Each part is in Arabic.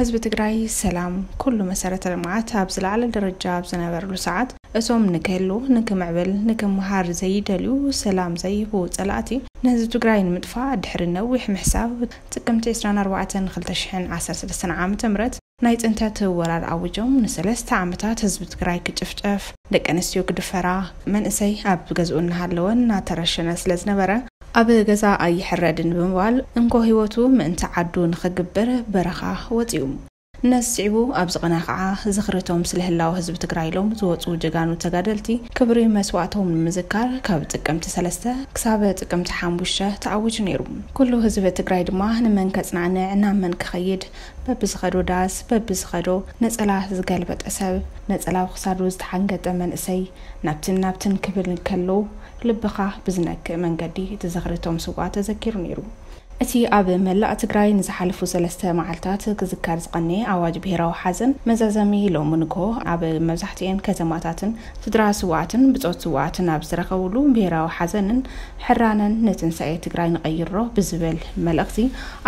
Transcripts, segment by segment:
ህዝቢ ትግራይ ሰላም ኩሉ መሰረተ ልምዓት ኣብ ዝለዓለ ደረጃ ኣብ ዝነበረሉ ሰዓት እቶም ንክህሉ ንክምዕብል ንክምሃር ዘይደልዩ ሰላም ዘይህቡ ፀላእቲ ንህዝቢ ትግራይ ንምጥፋእ ድሕሪ ነዊሕ ምሕሳብ ጥቅምቲ 24213 ዓ ም ናይ ፅንተት ወራር ኣውጆም ንሰለስተ ዓመታት ህዝቢ ትግራይ ክጭፍጨፍ ደቂ ኣንስትዮ ክድፈራ መንእሰይ ኣብ ገዝኡ እናሃለወን እናተረሸነ ስለ ዝነበረ ኣብ ገዛ ኣይሕረድን ብምባል እንኮ ሂወቱ ምእንቲ ዓዱ ንኽግብር በረኻ ወፂኡ ነስዒቡ ኣብ ቕና ከዓ ዝኽርቶም ስለ ህላው ህዝቢ ትግራይ ኢሎም ዝወፁ ጀጋኑ ተጋደልቲ ክብሪ መስዋእቶም ንምዝካር ካብ ጥቅምቲ 3 ክሳብ ጥቅምቲ ሓሙሽተ ተኣውጅ ነይሩ ኩሉ ህዝቢ ትግራይ ድማ ንመን ከፅናዕንዕ ናብ መን ክኸይድ በብዝኸዶ ዳስ በብዝኸዶ ነፀላ ዝገልበጠ ሰብ ነፀላዊ ክሳዱ ዝተሓንገጠ መንእሰይ ናብትን ናብትን ክብል ከሎ ልብኻ ብዝነክእ መንገዲ እቲ ዘኽርቶም ስዋ ተዘኪሩ ነይሩ እቲ ኣብ መላእ ትግራይ ንዝሓለፉ ሰለስተ መዓልትታት ክዝካር ዝቐነየ ኣዋጅ ብሄራዊ ሓዘን መዛዘሚ ሎሚ ንግሆ ኣብ መብዛሕትኤን ከተማታትን ስድራ ስዋኣትን ብፆት ስዋኣትን ኣብ ዝረኸብሉ ብሄራዊ ሓዘንን ሕራነን ንትንሳኤ ትግራይ ንቐይሮ ብዝብል መልእኽቲ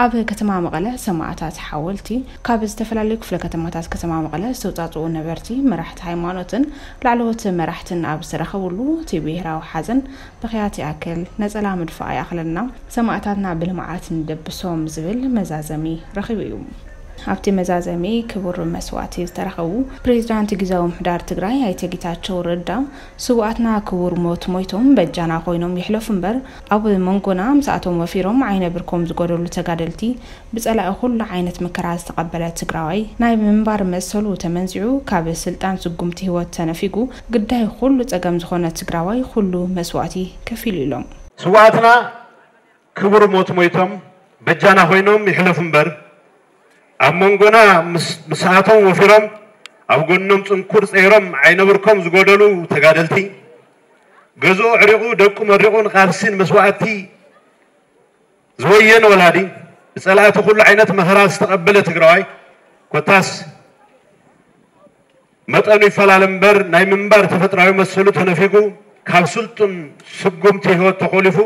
ኣብ ከተማ መቐለ ሰማዕታት ሓወልቲ ካብ ዝተፈላለዩ ክፍለ ከተማታት ከተማ መቐለ ዝተውፃፅኡ ነበርቲ መራሕቲ ሃይማኖትን ላዕለዎት መራሕትን ኣብ ዝረኸብሉ እቲ ብሄራዊ ሓዘን ብክያት ይኣክል ነፀላ ምድፋእ ይኣኽለልና ሰማዕታትና ብልምዓት ስርዓት ንደብሶም ዝብል መዛዘሚ ረኺቡ እዩ ኣብቲ መዛዘሚ ክቡር መስዋእቲ ዝተረኸቡ ፕሬዚዳንት ግዜዊ ምሕዳር ትግራይ ኣይተ ጌታቸው ረዳ ስዋኣትና ክቡር ሞት ሞይቶም በጃና ኮይኖም ይሕለፉ እምበር ኣብ መንጎና ምስኣቶም ወፊሮም ዓይነ ብርኮም ዝገደሉ ተጋደልቲ ብፀላኢ ኩሉ ዓይነት መከራ ዝተቐበለ ትግራዋይ ናይ ምንባር መሰሉ ተመንዚዑ ካብ ስልጣን ስጉምቲ ህይወት ተነፊጉ ግዳይ ኩሉ ፀገም ዝኾነ ትግራዋይ ኩሉ መስዋእቲ ከፊሉ ኢሎም ስዋኣትና ክቡር ሞት ሞይቶም በጃና ኮይኖም ይሕለፉ እምበር ኣብ መንጎና ምስኣቶም ወፊሮም ኣብ ጎኖም ፅንኩር ፀይሮም ዓይነብርኮም ዝጎደሉ ተጋደልቲ ገዝኡ ዕሪቑ ደቁ መሪቑ ንቃልሲን መስዋእቲ ዝወየን ወላዲ ብፀላእቲ ኩሉ ዓይነት መከራ ዝተቐበለ ትግራዋይ ኮታስ መጠኑ ይፈላለ እምበር ናይ ምንባር ተፈጥራዊ መሰሉ ተነፊጉ ካብ ስልጡን ስጉምቲ ህይወት ተቆሊፉ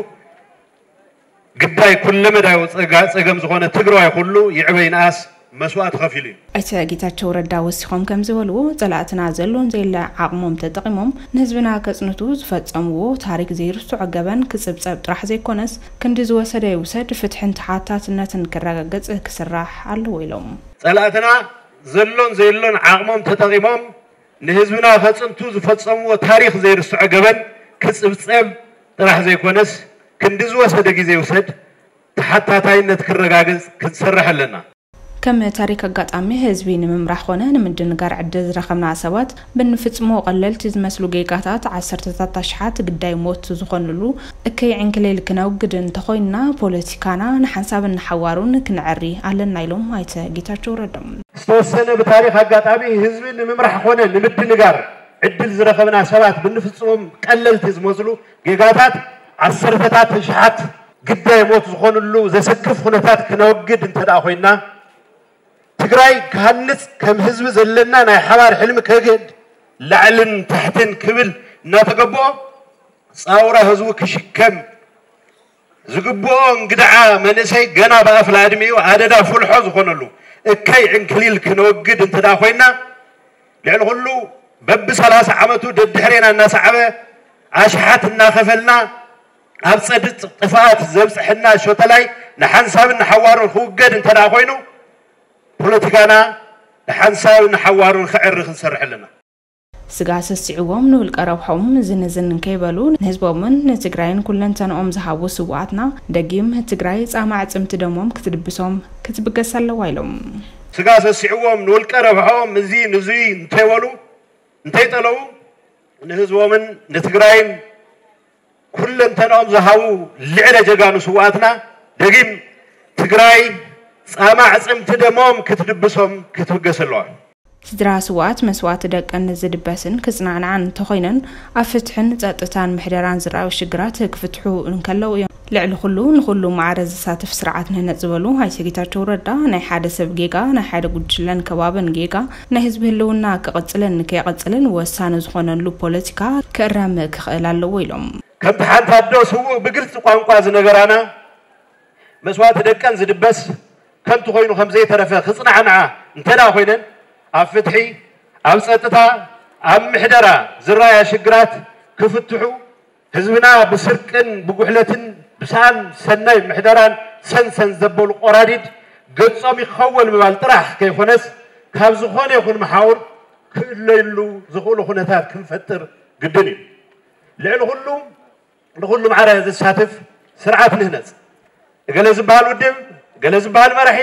قداي كل مدعي وصقم زخونة تقرأي كله يعبين آس መስዋዕት ከፊሉ እዩ ኣይተ ጌታቸው ረዳ ወሲኾም ከም ዝበልዎ ፀላእትና ዘሎን ዘየለ ዓቕሞም ተጠቂሞም ንህዝብና ከፅንቱ ዝፈፀምዎ ታሪክ ዘይርስዑ ገበን ክፅብፀብ ጥራሕ ዘይኮነስ ክንዲ ዝወሰደ ይውሰድ ፍትሕን ተሓታትነትን ክረጋገፅ ክስራሕ ኣለዎ ኢሎም ፀላእትና ዘሎን ዘየሎን ዓቕሞም ተጠቂሞም ንህዝብና ከፅንቱ ዝፈፀምዎ ታሪክ ዘይርስዑ ገበን ክፅብፀብ ጥራሕ ዘይኮነስ ክንዲዝ ወሰደ ጊዜ ውሰድ ተሓታታይነት ክረጋገፅ ክትሰርሕ ኣለና ከም ታሪክ ኣጋጣሚ ህዝቢ ንምምራሕ ኮነ ንምድንጋር ዕደ ዝረኸብና ሰባት ብንፍፅሞ ቀለልቲ ዝመስሉ ጌጋታት ዓሰርተታት ኣሽሓት ግዳይ ሞት ዝኾኑሉ እከይ ዕንክሌል ክነውግድ እንተኮይንና ፖለቲካና ንሓንሳብ ንሓዋሩን ክንዕሪ ኣለና ኢሎም ኣይተ ጌታቸው ረዶም ዝተወሰነ ብታሪክ ኣጋጣሚ ህዝቢ ንምምራሕ ኮነ ንምድንጋር ዕድል ዝረኸብና ሰባት ብንፍፅሞም ቀለልቲ ዝመስሉ ጌጋታት عصر فتات شحات قد يموت زخون اللو زي سكف خنفات كنوقد انت دا أخوينا تقرأي كهنس كم هزو زلنا ناي حوار حلم كهجد لعلن تحتن كبل ناتقبو صاورة هزو كشكم زقبو انقدعا منسي قنا بقف العدمي وعدد فلح زخون اللو اكي عنكليل كنوقد انت دا أخوينا لعل غلو بب سلاس عمتو ددحرينا الناس عبه أشحات الناخفلنا ኣብ ፀድፅ ጥፋኣት ዘብፅሕና ሸተላይ ንሓንሳብን ንሓዋሩን ክውገድ እንተደኣ ኮይኑ ፖለቲካና ንሓንሳብን ንሓዋሩን ክዕሪ ክንሰርሕ ኣለና ስጋዕ ሰሲዕዎም ንውልቀ ረብሖም ዝንዝን ንከይበሉ ንህዝቦምን ንትግራይን ኩለን ተንኦም ዝሃቡ ስዋኣትና ደጊም ትግራይ ፃማዕ ፅምቲ ደሞም ክትድብሶም ክትብገስ ኣለዋ ኢሎም ስጋ ሰሲዕዎም ንውልቀ ረብሖም እዚ ንዙይ እንተይበሉ እንተይጠለዉ ንህዝቦምን ንትግራይን كلن تنام زهاو لعلى جغانو سواتنا دقيم تقرأي سامع عزم تدموم كتدبسهم كتبقسلون سدرا سوات مسوات دك أن زدبسن كسنا عن عن تخينن أفتحن تأتتان محدران زرا وشقرات كفتحو نكلو يوم لعل خلو نخلو معرز ساتف سرعتنا نزولو هاي سيكتار توردا ناي حادة سب جيجا ناي حادة قدشلن كوابن جيجا ناي هزبهلو ناك قدسلن كي قدسلن وسان زخونن لو بوليتيكا كرام كخيلال لويلوم كم حد هدوس هو بقلت قام قاز نجرانا مسوات دكان زد بس كم تخوينو خمسة ترفع خصنا عنا انتنا خوينا عفتحي عبساتها عم محدرة زرايا شجرات كفتحو هزبنا بسركن بقحلة بسان سناي محدران سن سن زبول قراديد قصام يخول مبال طرح كيفونس كاب زخون يخون محاور كل يلو زخول كم فتر قدني لعل كلهم ንኩሉ ማዕረ ዝሳትፍ ስርዓት ንህነፅ ገለ ዝበሃል ውድብ ገለ ዝበሃል መራሒ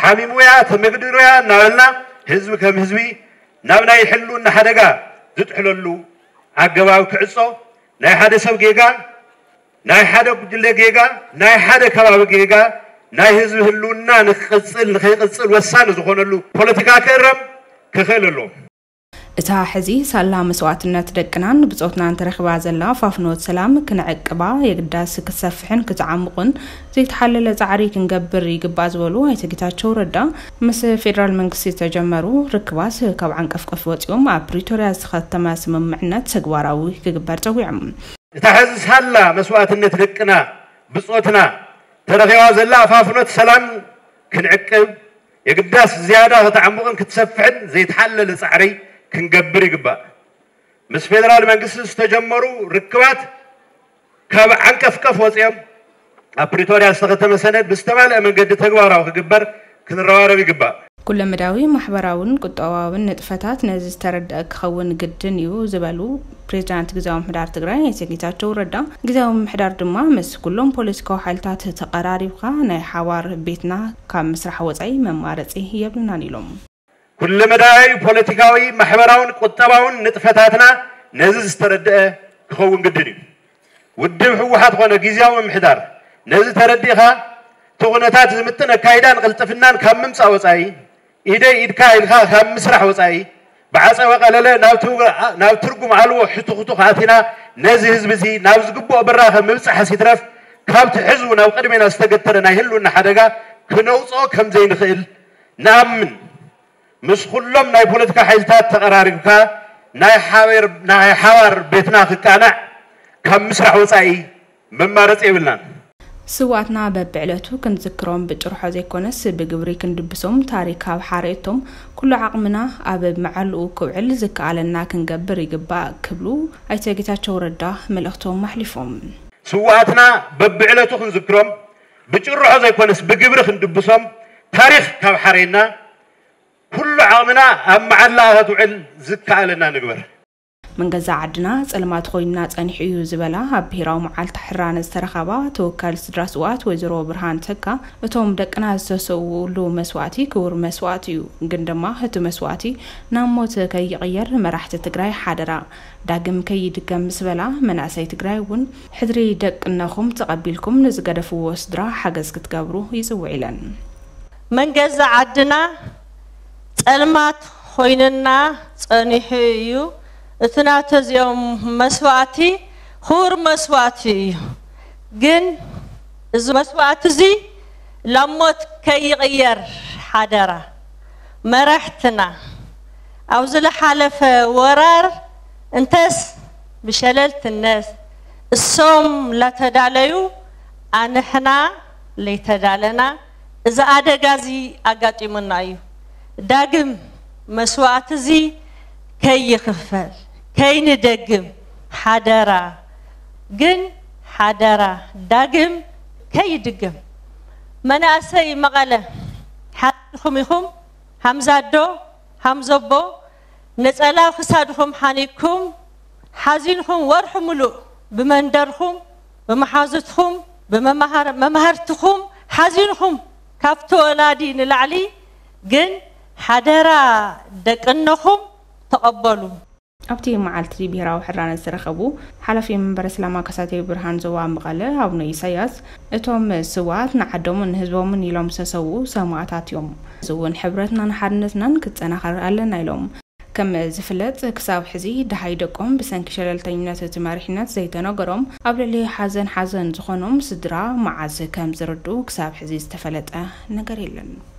ሓሚሙያ ተመግዲሮያ እናበልና ህዝቢ ከም ህዝቢ ናብ ናይ ሕልውና ሓደጋ ዝጥሕለሉ ኣገባብ ክዕፆ ናይ ሓደ ሰብ ጌጋ ናይ ሓደ ጉጅለ ጌጋ ናይ ሓደ ከባቢ ጌጋ ናይ ህዝቢ ህልውና ንክቅፅል ንከይቅፅል ወሳኒ ዝኾነሉ ፖለቲካ ክእረም ክኽእል ኣለዎም እታ ሕዚ ሳላ መስዋእትነት ደቅናን ብፆትናን ተረክባ ዘላ ፋፍኖት ሰላም ክንዕቅባ የግዳሲ ክትሰፍሕን ክትዓምቑን ዘይተሓለለ ፃዕሪ ክንገብር ይግባእ ዝበሉ ኣይተ ጌታቸው ረዳ ምስ ፌደራል መንግስቲ ዝተጀመሩ ርክባስ ካብ ዓንቀፍቀፍ ወፂኦም ኣብ ፕሪቶርያ ዝተኸተመ ስምምዕነት ተግባራዊ ክግበር ፀዊዖም እታ ሕዚ ሳላ መስዋእትነት ደቅና ብፆትና ተረኺባ ዘላ ፋፍኖት ሰላም ክንዕቅብ የግዳስ ዝያዳ ክትዓምቑን ክትሰፍሕን ዘይተሓለለ ፃዕሪ ክንገብር ይግባእ ምስ ፌደራል መንግስቲ ዝተጀመሩ ርክባት ካብ ዓንቀፍቀፍ ወፂኦም ኣብ ፕሪቶርያ ዝተኸተመ ሰነድ ብዝተባልአ መንገዲ ተግባራዊ ክግበር ክንረባረብ ይግባእ ኩለ መዳዊ ማሕበራውን ቁጠባውን ንጥፈታት ነዚ ዝተረድአ ክኸውን ግድን እዩ ዝበሉ ፕሬዚዳንት ግዜዊ ምሕዳር ትግራይ አቶ ጌታቸው ረዳ ግዜዊ ምሕዳር ድማ ምስ ኩሎም ፖለቲካዊ ሓይልታት ተቀራሪብካ ናይ ሓባር ቤትና ካብ ምስራሕ ወፃኢ መማረፂ የብልናን ኢሎም ኩለመዳያዊ ፖለቲካዊ ማሕበራውን ቁጠባውን ንጥፈታትና ነዚ ዝተረድአ ክኸውን ግድን እዩ ውድብ ህወሓት ኮነ ግዜያዊ ምምሕዳር ነዚ ተረዲእኻ እቲ ኩነታት ዝምጥን ኣካይዳን ቅልጥፍናን ካብ ምምፃእ ወፃኢ ኢደይ ኢድካ ኢልካ ካብ ምስራሕ ወፃኢ ብዓፀወ ቀለለ ናብ ትርጉም ኣልዎ ሕቱክቱ ኣቲና ነዚ ህዝቢ እዚ ናብ ዝግብኦ ብራ ከም ምብፃሕ ሲትረፍ ካብቲ ሕዝቡ ናብ ቅድሜና ዝተገተረ ናይ ህልውና ሓደጋ ክነውፅኦ ከም ዘይንኽእል ንኣምን ምስ ኩሎም ናይ ፖለቲካ ሓይልታት ተቀራሪብካ ናይ ሓባር ቤትና ክቃናዕ ካብ ምስራሕ ወፃኢ መማረፂ የብልናን ስዋትና በብዕለቱ ክንዝክሮም ብጭርሖ ዘይኮነስ ብግብሪ ክንድብሶም ታሪክ ኣብ ሓርኤቶም ኩሉ ዓቕምና ኣብ መዓልኡ ክውዕል ዝከኣለና ክንገብር ይግባእ ክብሉ ኣይተ ጌታቸው ረዳ መልእኽቶም ኣሕሊፎም ስዋኣትና በብዕለቱ ክንዝክሮም ብጭርሖ ዘይኮነስ ብግብሪ ክንድብሶም ታሪክ ካብ ሓርኤና ኩሉ ዓምና ኣብ መዓላ ከትውዕል ዝከኣለና ንግበር من ገዛ ዓድና ፀልማት ኮይንና ፀኒሑ እዩ ዝበላ ኣብ ብሄራዊ መዓልቲ ሕራነ ዝተረኸባ ተወካል ስድራ ስዋኣት ወይዘሮ ብርሃን ተካ እቶም ደቅና ዝተሰውሉ መስዋእቲ ክቡር መስዋእቲ እዩ ግን ድማ እቲ መስዋእቲ ናብ ሞት ከይቕየር መራሕቲ ትግራይ ሓደራ ዳግም ከይድገም ምስ በላ መናእሰይ ትግራይ እውን ሕድሪ ደቅነኹም ተቐቢልኩም ንዝገደፍዎ ስድራ ሓገዝ ክትገብሩ ይፅውዕ ኢለን من ገዛ ዓድና ألمات خويننا تنحيو اثنا تزيوم مسواتي خور مسواتي جن از مسواتزي لموت كي يغير حدرة مرحتنا أوزل حلف ورار انتس بشللت الناس الصوم لا تدعليو أنحنا ليتدعلنا إذا أدى قازي أقاتي منعيو ዳግም መስዋዕት እዚ ከይኽፈል ከይንደግም ሓደራ ግን ሓደራ ዳግም ከይድግም መናእሰይ መቐለ ሓኒኹም ኢኹም ሃምዛዶ ሃምዘቦ ነፀላ ክሳድኹም ሓኒኩም ሓዚንኹም ወርሒ ሙሉእ ብመንደርኹም ብመሓዙትኹም ብመምሃርትኹም ሓዚንኹም ካብቲ ወላዲ ንላዕሊ ግን حدرا دكنهم تقبلوا ابتي مع التريبيرا وحران الزرخبو حالا في منبر سلاما كساتي برهان زوا مغالي ابن يسياس اتوم سوات نعدو من هزبو من يلوم سسو سماعتات يوم زوان حبرتنا نحرنتنا نكتنا خرقالنا يلوم كم زفلت كساب حزي دهاي دكم بسن كشلل تنينات تمارحينات زيتنا قروم قبل اللي حزن حزن زخونهم سدرا معز كم زردو كساب حزي استفلت اه نقريلن